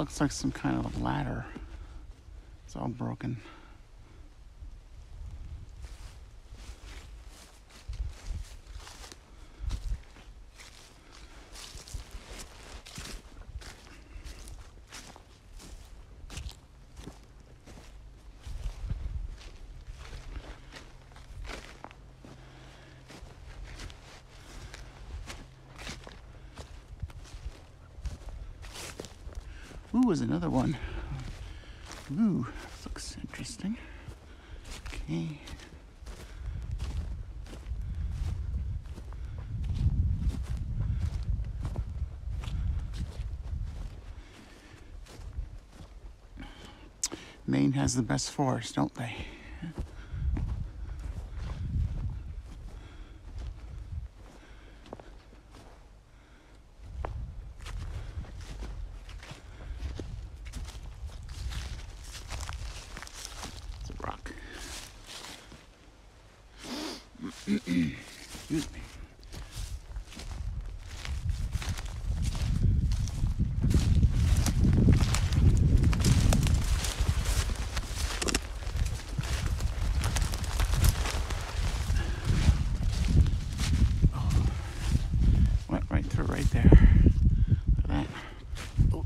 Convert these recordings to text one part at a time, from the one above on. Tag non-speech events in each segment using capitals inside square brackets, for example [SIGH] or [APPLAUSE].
looks like some kind of ladder. It's all broken. Ooh, was another one. Ooh, this looks interesting. Okay. Maine has the best forests, don't they? It's a rock. Excuse me. Oh, went right through right there. Look at that. Oh.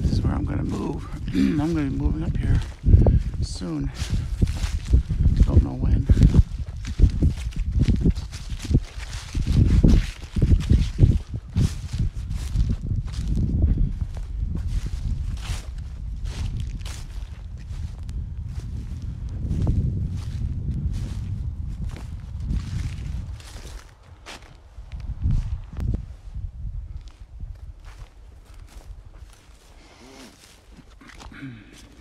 This is where I'm gonna move. I'm gonna be moving up here soon. Hmm.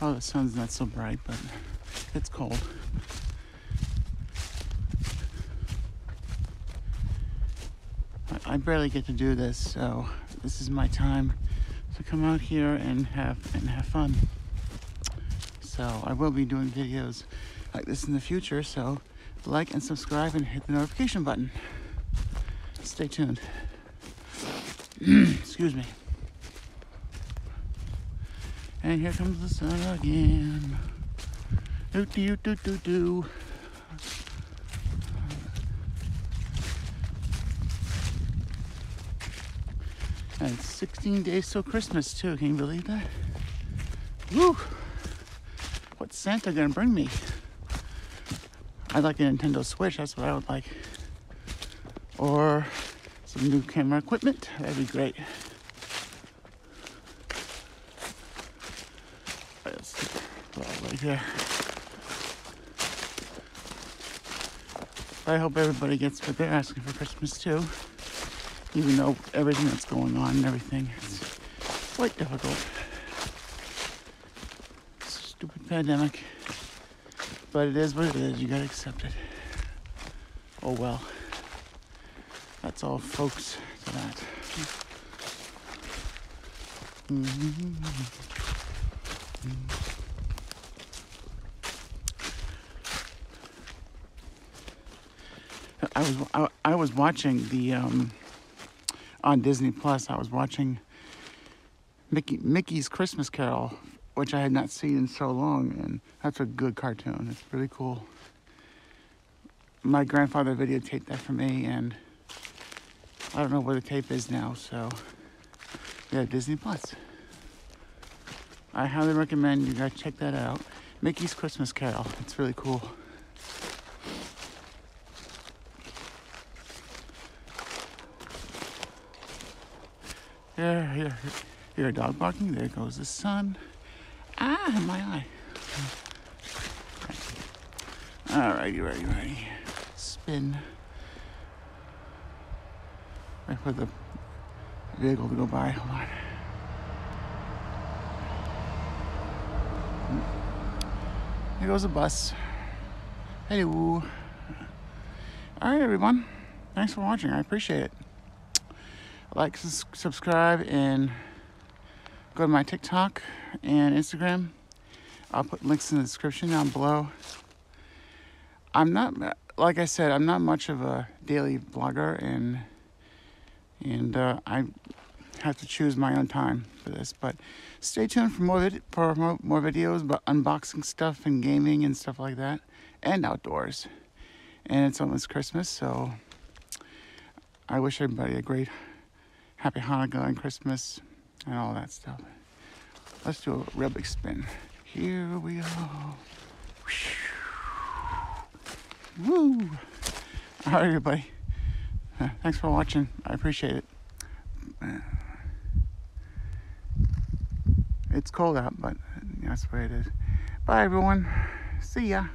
Oh, the sun's not so bright, but it's cold. I- barely get to do this, so this is my time to come out here and have and have fun. So I will be doing videos like this in the future. So like and subscribe and hit the notification button. Stay tuned. [CLEARS THROAT] Excuse me. And here comes the sun again. Do do do do do. And it's 16 days till Christmas too. Can you believe that? Woo! What's Santa gonna bring me? I'd like a Nintendo Switch. That's what I would like. Or some new camera equipment. That'd be great. Let's it. I hope everybody gets what they're asking for Christmas too. Even though everything that's going on and everything is quite difficult. Stupid pandemic. But it is what it is. You gotta accept it. Oh well. That's all, folks, to that. Mm-hmm. Mm-hmm. I was I, I was watching the um, on Disney Plus. I was watching Mickey Mickey's Christmas Carol, which I had not seen in so long, and that's a good cartoon. It's really cool. My grandfather videotaped that for me, and I don't know where the tape is now. So yeah, Disney Plus. I highly recommend you guys check that out. Mickey's Christmas Carol. It's really cool. Here, here, here, a dog barking. There goes the sun. Ah, my eye. All righty, righty. Spin. Wait for the vehicle to go by. Hold on. Here goes a bus. Hello. All right, everyone. Thanks for watching. I appreciate it. Like, subscribe, and go to my TikTok and Instagram. I'll put links in the description down below. I'm not, like I said, I'm not much of a daily vlogger, and and uh, I have to choose my own time for this. But stay tuned for more vid- for more, more videos about unboxing stuff and gaming and stuff like that, and outdoors. And it's almost Christmas, so I wish everybody a great Happy Hanukkah and Christmas and all that stuff. Let's do a real big spin. Here we go. Woo! All right, everybody. Uh, Thanks for watching. I appreciate it. Uh, It's cold out, but that's the way it is. Bye, everyone. See ya.